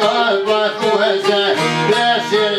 Başkan Bakuhese Dersin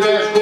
tem